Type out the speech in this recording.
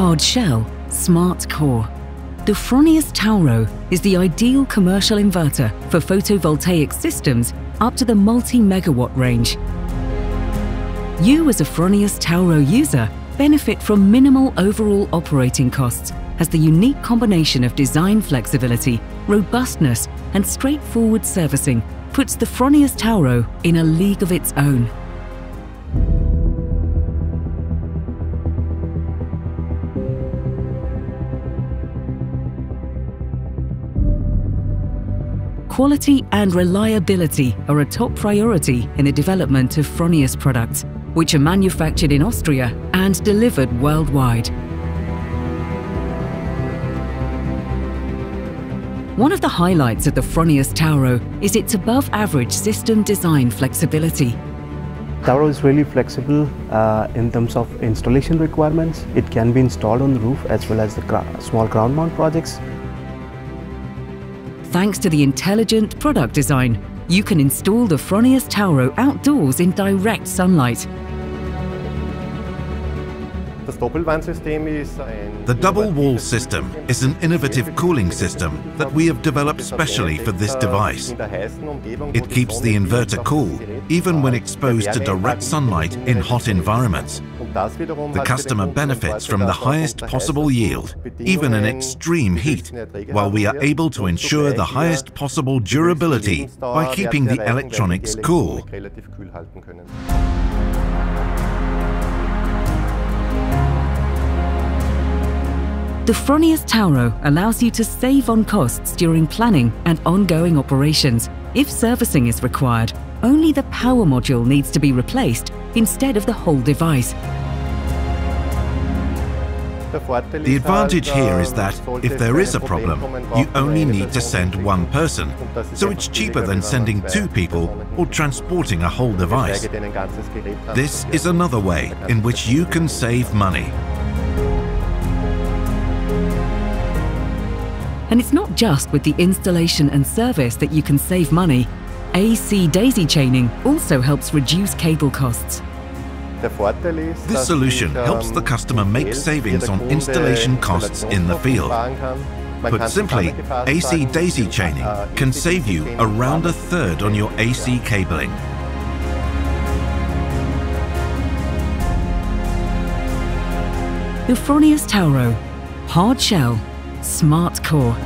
hard shell, smart core. The Fronius Tauro is the ideal commercial inverter for photovoltaic systems up to the multi-megawatt range. You as a Fronius Tauro user benefit from minimal overall operating costs as the unique combination of design flexibility, robustness and straightforward servicing puts the Fronius Tauro in a league of its own. Quality and reliability are a top priority in the development of Fronius products, which are manufactured in Austria and delivered worldwide. One of the highlights of the Fronius Tauro is its above-average system design flexibility. Tauro is really flexible uh, in terms of installation requirements. It can be installed on the roof as well as the small ground mount projects Thanks to the intelligent product design, you can install the Fronius Tauro outdoors in direct sunlight. The double wall system is an innovative cooling system that we have developed specially for this device. It keeps the inverter cool even when exposed to direct sunlight in hot environments. The customer benefits from the highest possible yield, even in extreme heat, while we are able to ensure the highest possible durability by keeping the electronics cool. The Fronius Tauro allows you to save on costs during planning and ongoing operations. If servicing is required, only the power module needs to be replaced instead of the whole device. The advantage here is that if there is a problem, you only need to send one person, so it's cheaper than sending two people or transporting a whole device. This is another way in which you can save money. And it's not just with the installation and service that you can save money. AC daisy chaining also helps reduce cable costs. This solution helps the customer make savings on installation costs in the field. Put simply, AC daisy chaining can save you around a third on your AC cabling. The Fronius Tauro, hard shell, smart core.